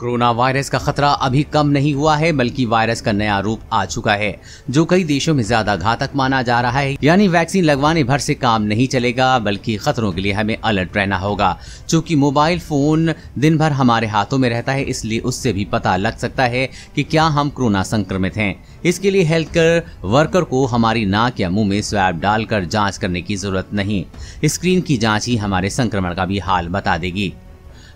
Corona virus का खतरा अभी कम नहीं हुआ है, बल्कि वायरस का नया रूप आ चुका है, जो कई देशों में ज़्यादा घातक माना जा रहा है। यानी वैक्सीन लगवाने भर से काम नहीं चलेगा, बल्कि खतरों के लिए हमें अलर्ट रहना होगा। क्योंकि मोबाइल फ़ोन दिन भर हमारे हाथों में रहता है, इसलिए उससे भी पता लग सकता है कि क्या हम कोरोना संक्रमित हैं। इसके लिए हेल्थ केयर वर्कर को हमारी नाक या मुँह में स्वैब डालकर जाँच करने की ज़रूरत नहीं। स्क्रीन की जाँच ही हमारे संक्रमण का भी हाल बता देगी।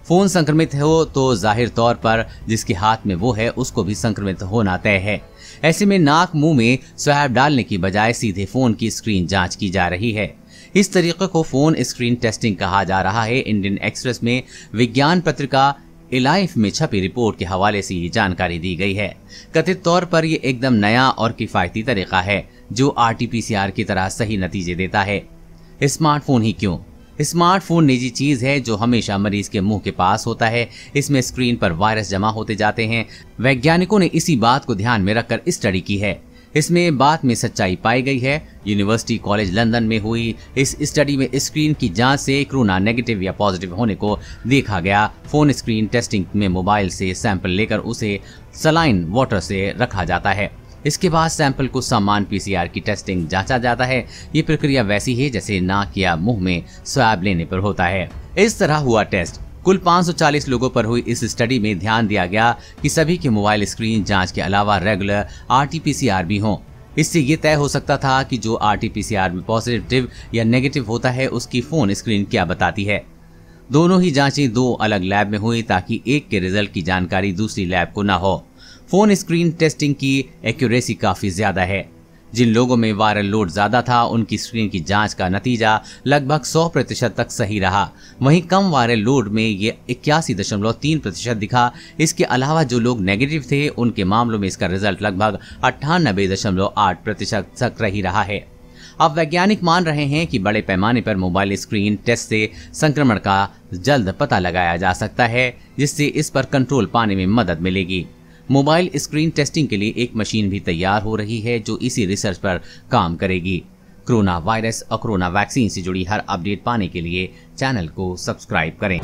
फ़ोन संक्रमित हो तो ज़ाहिर तौर पर जिसके हाथ में वो है, उसको भी संक्रमित होना तय है। ऐसे में नाक, मुँह में स्वैब डालने की बजाय सीधे फ़ोन की स्क्रीन जाँच की जा रही है। इस तरीके को फ़ोन स्क्रीन टेस्टिंग कहा जा रहा है। इंडियन एक्सप्रेस में विज्ञान पत्रिका इलाइफ में छपी रिपोर्ट के हवाले से ये जानकारी दी गई है। कथित तौर पर यह एकदम नया और किफायती तरीका है, जो आरटीपीसीआर की तरह सही नतीजे देता है। स्मार्टफ़ोन ही क्यों? स्मार्टफ़ोन निजी चीज़ है जो हमेशा मरीज़ के मुँह के पास होता है। इसमें स्क्रीन पर वायरस जमा होते जाते हैं। वैज्ञानिकों ने इसी बात को ध्यान में रखकर स्टडी की है। इसमें बात में सच्चाई पाई गई है। यूनिवर्सिटी कॉलेज लंदन में हुई। इस स्टडी में स्क्रीन की जाँच से कोरोना नेगेटिव या पॉजिटिव होने को देखा गया। फ़ोन स्क्रीन टेस्टिंग में मोबाइल से सैंपल लेकर उसे सलाइन वाटर से रखा जाता है। इसके बाद सैंपल को समान पीसीआर की टेस्टिंग जांचा जाता है। ये प्रक्रिया वैसी है जैसे नाक या मुँह में स्वैब लेने पर होता है। इस तरह हुआ टेस्ट। कुल 540 लोगों पर हुई इस स्टडी में ध्यान दिया गया कि सभी के मोबाइल स्क्रीन जाँच के अलावा रेगुलर आरटीपीसीआर भी हों। इससे ये तय हो सकता था कि जो आरटीपीसीआर में पॉजिटिव या नेगेटिव होता है, उसकी फ़ोन स्क्रीन क्या बताती है। दोनों ही जांचें दो अलग लैब में हुई ताकि एक के रिज़ल्ट की जानकारी दूसरी लैब को न हो। फ़ोन स्क्रीन टेस्टिंग की एक्यूरेसी काफ़ी ज़्यादा है। जिन लोगों में वायरल लोड ज़्यादा था, उनकी स्क्रीन की जाँच का नतीजा लगभग 100 प्रतिशत तक सही रहा। वहीं कम वायरल लोड में ये इक्यासी दशमलव तीन प्रतिशत दिखा। इसके अलावा जो लोग नेगेटिव थे, उनके मामलों में इसका रिज़ल्ट लगभग अट्ठानबे दशमलव आठ प्रतिशत तक रही रहा है। अब वैज्ञानिक मान रहे हैं कि बड़े पैमाने पर मोबाइल स्क्रीन टेस्ट से संक्रमण का जल्द पता लगाया जा सकता है, जिससे इस पर कंट्रोल पाने में मदद मिलेगी। मोबाइल स्क्रीन टेस्टिंग के लिए एक मशीन भी तैयार हो रही है, जो इसी रिसर्च पर काम करेगी। कोरोना वायरस और कोरोना वैक्सीन से जुड़ी हर अपडेट पाने के लिए चैनल को सब्सक्राइब करें।